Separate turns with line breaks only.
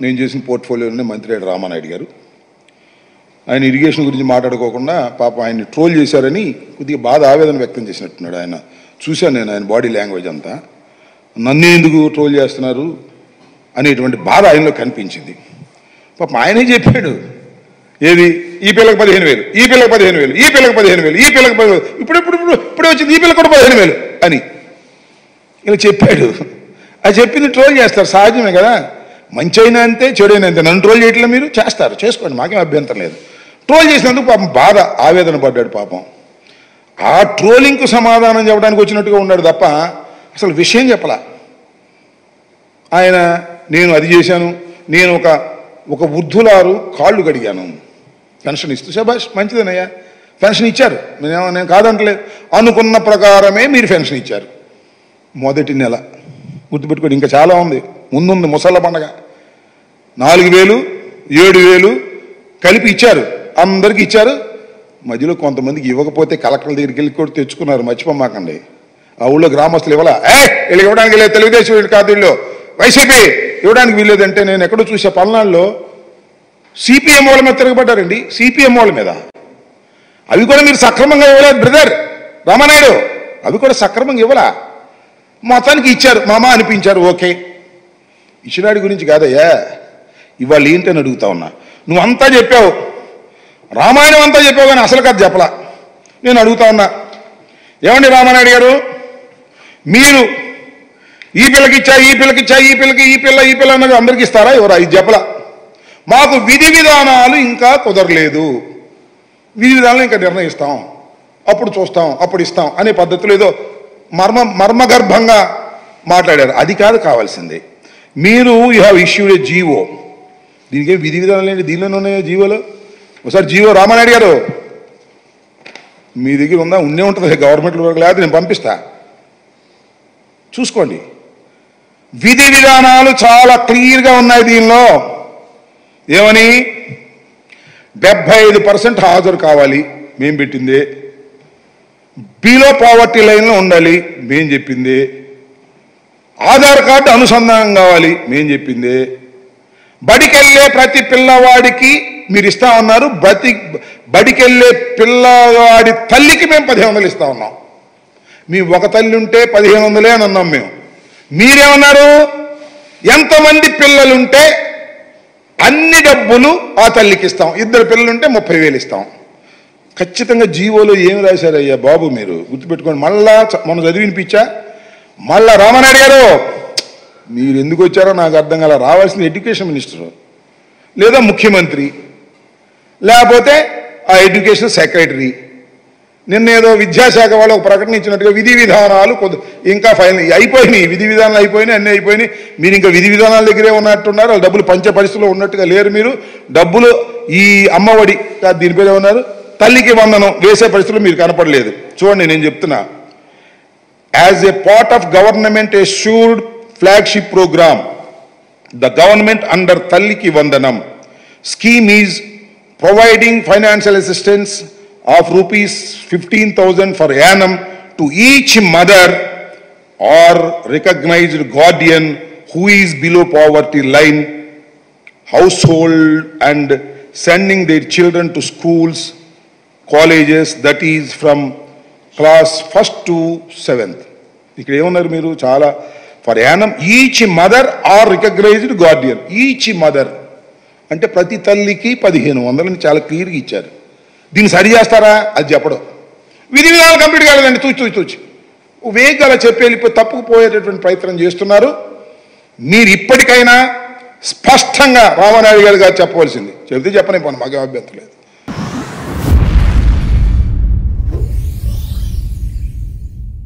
నేను చేసిన పోర్ట్ఫోలియోలోనే మంత్రి రామానాయుడు గారు. ఆయన ఇరిగేషన్ గురించి మాట్లాడుకోకుండా పాప ఆయన్ని ట్రోల్ చేశారని కొద్దిగా బాధ ఆవేదన వ్యక్తం చేసినట్టున్నాడు ఆయన. చూశాను నేను ఆయన బాడీ లాంగ్వేజ్ అంతా. నన్ను ఎందుకు ట్రోల్ చేస్తున్నారు అనేటువంటి బాధ ఆయనలో కనిపించింది. పాప ఆయనే చెప్పాడు. ఏది? ఈ పిల్లకి పదిహేను వేలు ఈ పిల్లకి పదిహేను వేలు ఈ పిల్లకి పదిహేను వేలు ఈ పిల్లకి పదిహేను ఇప్పుడు ఇప్పుడు ఇప్పుడు ఇప్పుడే వచ్చింది ఈ పిల్లకి కూడా పదిహేను వేలు అని. ఇలా చెప్పాడు. అది చెప్పింది ట్రోల్ చేస్తారు సహజమే కదా. మంచి అయినా అంతే చెడైనా అంతే. నన్ను ట్రోల్ చేయట్లే మీరు? చేస్తారు. చేసుకోండి. మాకేం అభ్యంతరం లేదు. ట్రోల్ చేసినందుకు పాపం బాధ ఆవేదన పడ్డాడు పాపం. ఆ ట్రోలింగ్కు సమాధానం చెప్పడానికి వచ్చినట్టుగా ఉన్నాడు తప్ప అసలు విషయం చెప్పలా. ఆయన నేను అది చేశాను. నేను ఒక ఒక వృద్ధులారు కాళ్ళు కడిగాను. పెన్షన్ ఇస్తూ. శభాష్ మంచిదేనయ్యా. పెన్షన్ ఇచ్చారు. నేను నేను కాదంటలేదు. అనుకున్న ప్రకారమే మీరు పెన్షన్ ఇచ్చారు. మొదటి నెల. గుర్తుపెట్టుకోండి ఇంకా చాలా ఉంది. ముందుంది ముసళ్ళ పండగ. నాలుగు వేలు ఏడు వేలు కలిపి ఇచ్చారు. అందరికి ఇచ్చారు. మధ్యలో కొంతమందికి ఇవ్వకపోతే కలెక్టర్ల దగ్గరికి వెళ్ళి కూడా తెచ్చుకున్నారు. మర్చిపోమాకండి. ఆ ఊళ్ళో గ్రామస్తులు ఇవ్వాలా. ఏ వీళ్ళు ఇవ్వడానికి లేదు. తెలుగుదేశం వీళ్ళు కాదు వీళ్ళు. వైసీపీ ఇవ్వడానికి వీల్లేదంటే నేను ఎక్కడో చూసే పల్నాడులో సిపిఎం వాళ్ళ మీద తిరగబడ్డారండి. సిపిఎం వాళ్ళ మీద. అవి కూడా మీరు సక్రమంగా ఇవ్వలేదు బ్రదర్. రామానాయుడు అవి కూడా సక్రమంగా ఇవ్వలా. మొత్తానికి ఇచ్చారు. మామ అనిపించారు. ఓకే. ఇచ్చినాడి గురించి కాదయ్యా. ఇవాళ ఏంటని అడుగుతా ఉన్నా. నువ్వు అంతా చెప్పావు. రామాయణం అంతా చెప్పావు కానీ అసలు కథ చెప్పలా. నేను అడుగుతా ఉన్నా. ఏమండి రామానాయుడు గారు? మీరు ఈ పిల్లకి ఇచ్చా ఈ పిల్లకి ఇచ్చా ఈ పిల్లకి ఈ పిల్ల ఈ పిల్ల అన్నది అందరికి ఇస్తారా? ఎవరా? ఇది చెప్పలా. మాకు విధి విధానాలు ఇంకా కుదరలేదు. విధి విధానాలు ఇంకా నిర్ణయిస్తాం. అప్పుడు చూస్తాం అప్పుడు ఇస్తాం అనే పద్ధతిలో ఏదో మర్మ మర్మగర్భంగా మాట్లాడారు. అది కాదు కావాల్సింది. మీరు you have issued a GO. దీనికి ఏం విధి విధానం ఏంటి? దీనిలోనే ఉన్నాయో జీవోలో? ఒకసారి జీవో రామానాయుడు గారు మీ దగ్గర ఉందా? ఉండే ఉంటుంది. గవర్నమెంట్ వరకు లేకపోతే నేను పంపిస్తా. చూసుకోండి. విధి విధానాలు చాలా క్లియర్గా ఉన్నాయి దీనిలో. ఏమని? డెబ్బై ఐదు పర్సెంట్ హాజరు కావాలి. మేం పెట్టింది. బిలో పావర్టీ లైన్లో ఉండాలి. మేం చెప్పింది. ఆధార్ కార్డు అనుసంధానం కావాలి. మేం చెప్పింది. బడికెళ్ళే ప్రతి పిల్లవాడికి మీరు ఇస్తా ఉన్నారు బతి బడికెళ్ళే పిల్లవాడి తల్లికి మేము పదిహేను వందలు ఇస్తా ఉన్నాం. మీ ఒక తల్లి ఉంటే పదిహేను వందలే అని అన్నాం మేము. మీరేమన్నారు? ఎంతమంది పిల్లలుంటే అన్ని డబ్బులు ఆ తల్లికి ఇస్తాం. ఇద్దరు పిల్లలుంటే ముప్పై వేలు ఇస్తాం. ఖచ్చితంగా జీవోలో ఏం రాశారయ్యా బాబు మీరు? గుర్తుపెట్టుకోండి. మళ్ళా మనం చదివినిపించా? మళ్ళా రామానాయుడు గారు మీరు ఎందుకు వచ్చారో నాకు అర్థం కాల రావాల్సింది ఎడ్యుకేషన్ మినిస్టర్. లేదా ముఖ్యమంత్రి. లేకపోతే ఆ ఎడ్యుకేషన్ సెక్రటరీ. నిన్న ఏదో విద్యాశాఖ వాళ్ళు ఒక ప్రకటన ఇచ్చినట్టుగా విధి విధానాలు కొద్ది ఇంకా ఫైనల్ అయిపోయినాయి. విధి విధానాలు అయిపోయినాయి అన్నీ అయిపోయినాయి. మీరు ఇంకా విధి విధానాల దగ్గరే ఉన్నట్టున్నారు వాళ్ళు డబ్బులు పంచే పరిస్థితిలో ఉన్నట్టుగా లేరు మీరు. డబ్బులు ఈ అమ్మఒడి కాదు దీని ఉన్నారు తల్లికి వందనం వేసే పరిస్థితులు మీరు కనపడలేదు. చూడండి నేను చెప్తున్నా. As a part of government assured flagship program, the government under Talliki Vandanam scheme is providing financial assistance of rupees 15,000 for annum to each mother or recognized guardian who is below poverty line household and sending their children to schools, colleges, that is from class first to seventh. ఇక్కడ ఏమన్నారు మీరు? చాలా for Yanam each mother or recognised guardian. Each mother. అంటే ప్రతి తల్లికి పదిహేను వందలని చాలా క్లియర్గా ఇచ్చారు. దీన్ని సరి చేస్తారా? అది చెప్పడం. విధి విధానాలు కంప్లీట్ కాలేదండి. తూచి తూచి తూచి. వేగాల చెప్పి వెళ్ళిపోయి తప్పుకుపోయేటటువంటి ప్రయత్నం చేస్తున్నారు. మీరు ఇప్పటికైనా స్పష్టంగా రామానాయుడు గారు గారు చెప్పవలసింది. చెబితే చెప్పనే పోను మాకు అభ్యంతరం లేదు.